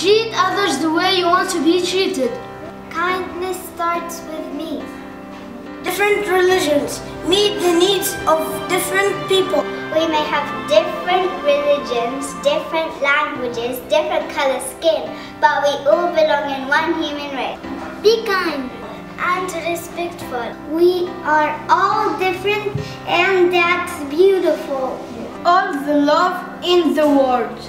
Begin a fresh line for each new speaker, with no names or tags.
Treat others the way you want to be treated.
Kindness starts with me.
Different religions meet the needs of different people.
We may have different religions, different languages, different color skin, but we all belong in one human race. Be kind and respectful. We are all different and that's beautiful.
All the love in the world.